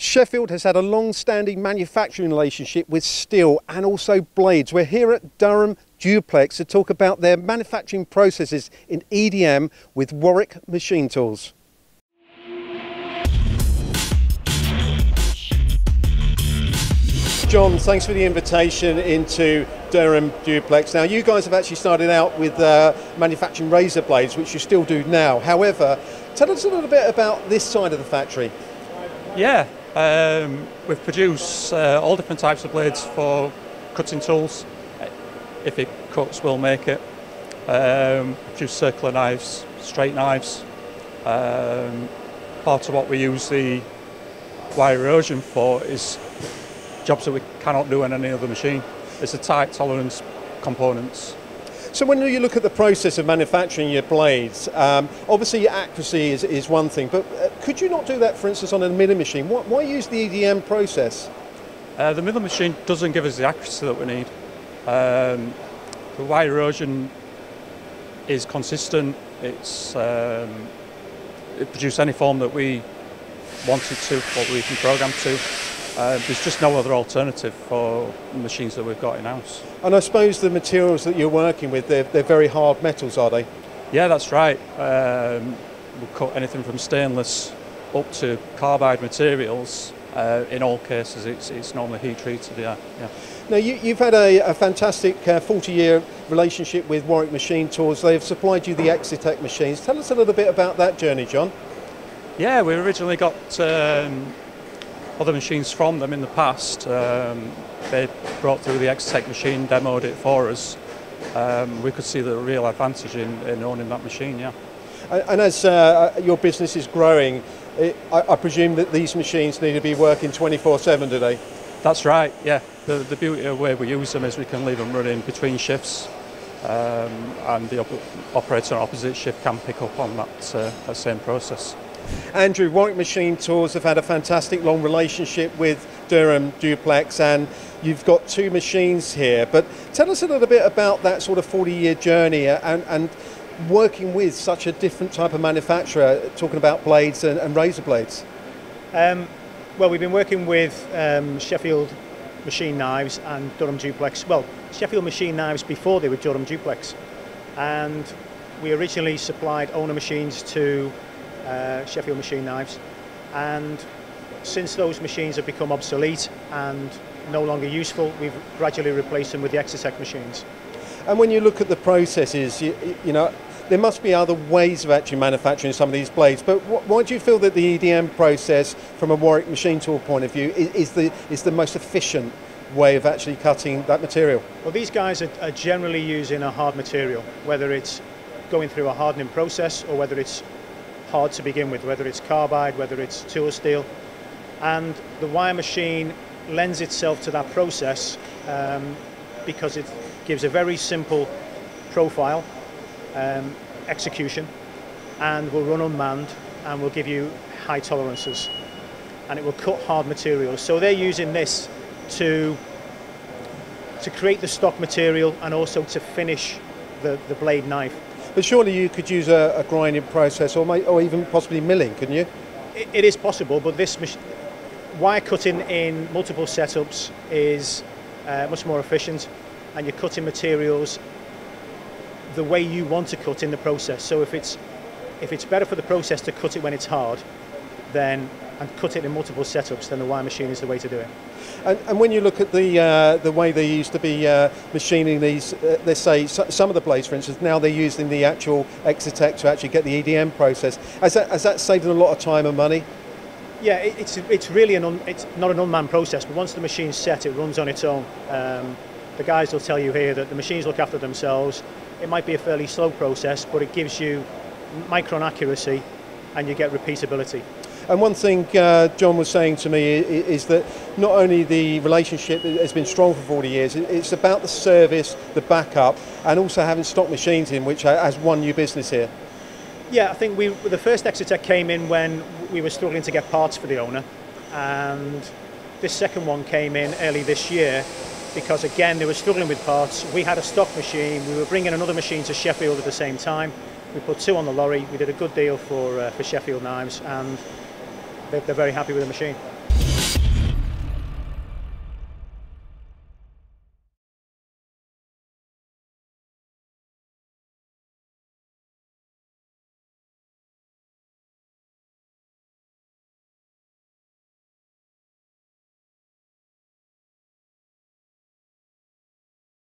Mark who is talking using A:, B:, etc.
A: Sheffield has had a long-standing manufacturing relationship with steel and also blades. We're here at Durham Duplex to talk about their manufacturing processes in EDM with Warwick Machine Tools. John, thanks for the invitation into Durham Duplex. Now, you guys have actually started out with uh, manufacturing razor blades, which you still do now. However, tell us a little bit about this side of the factory.
B: Yeah, um, we produce uh, all different types of blades for cutting tools. If it cuts, we'll make it. Um, produce circular knives, straight knives. Um, part of what we use the wire erosion for is jobs that we cannot do on any other machine. It's a tight tolerance components.
A: So when you look at the process of manufacturing your blades, um, obviously accuracy is, is one thing, but uh, could you not do that, for instance, on a milling machine? Why, why use the EDM process?
B: Uh, the milling machine doesn't give us the accuracy that we need. Um, the wire erosion is consistent. It's um, it produces any form that we want it to, what we can program to. Uh, there's just no other alternative for machines that we've got in house.
A: And I suppose the materials that you're working with, they're, they're very hard metals, are they?
B: Yeah, that's right. Um, we cut anything from stainless up to carbide materials. Uh, in all cases, it's, it's normally heat treated. Yeah, yeah.
A: Now, you, have had a, a fantastic 40 uh, year relationship with Warwick Machine Tools. They've supplied you the Excetek machines. Tell us a little bit about that journey, John.
B: Yeah, we originally got um, other machines from them in the past. Um, they brought through the Excetek machine, demoed it for us. Um, we could see the real advantage in, in owning that machine, yeah.
A: And, and as uh, your business is growing, it, I, I, presume that these machines need to be working 24-7 today?
B: That's right, yeah. The, the beauty of where we use them is we can leave them running between shifts um, and the op operator on opposite shift can pick up on that, uh, that same process.
A: Andrew, Warwick Machine Tools have had a fantastic long relationship with Durham Duplex and you've got two machines here. But tell us a little bit about that sort of 40 year journey and, and working with such a different type of manufacturer, talking about blades and, and razor blades.
C: Um, well, we've been working with um, Sheffield Machine Knives and Durham Duplex. Well, Sheffield Machine Knives before they were Durham Duplex. And we originally supplied ONA machines to uh, Sheffield machine knives. And since those machines have become obsolete and no longer useful, we've gradually replaced them with the Excetek machines.
A: And when you look at the processes, you, you know, there must be other ways of actually manufacturing some of these blades, but why do you feel that the EDM process, from a Warwick machine tool point of view, is, is the, is the most efficient way of actually cutting that material?
C: Well, these guys are, are generally using a hard material, whether it's going through a hardening process or whether it's hard to begin with, whether it's carbide, whether it's tool steel. And the wire machine lends itself to that process um, because it gives a very simple profile, um, execution, and will run unmanned and will give you high tolerances. And it will cut hard materials. So they're using this to, to create the stock material and also to finish the, the blade knife.
A: But surely you could use a, a grinding process or, may, or even possibly milling, couldn't you?
C: it, it is possible, but this wire cutting in multiple setups is uh, much more efficient and you're cutting materials the way you want to cut in the process. So if it's if it's better for the process to cut it when it's hard, then and cut it in multiple setups, then the wire machine is the way to do it.
A: And, and when you look at the uh, the way they used to be uh, machining these, uh, let's say some of the blades, for instance, now they're using the actual Excetek to actually get the EDM process. Has that, has that saved them a lot of time and money?
C: Yeah, it, it's it's really an un, it's not an unmanned process, but once the machine's set, it runs on its own. Um, the guys will tell you here that the machines look after themselves. It might be a fairly slow process, but it gives you micron accuracy and you get repeatability.
A: And one thing uh, John was saying to me is, that not only the relationship has been strong for 40 years, it's about the service, the backup, and also having stock machines in, which has won new business here.
C: Yeah, I think we the first Excetek came in when we were struggling to get parts for the ONA, and this second one came in early this year because again they were struggling with parts. We had a stock machine, we were bringing another machine to Sheffield at the same time. We put two on the lorry. We did a good deal for uh, for Sheffield Knives, and they're, they're very happy with the machine.